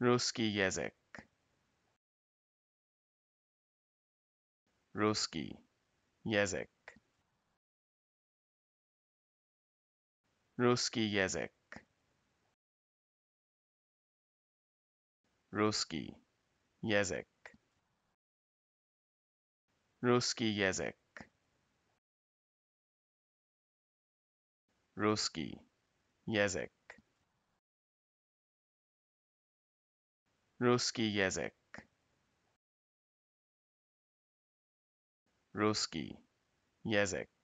Ruski jezik. Ruski jezik. Ruski jezik. Ruski jezik. Ruski jezik. Ruski jezik. Ruski jezik. Ruski jezik.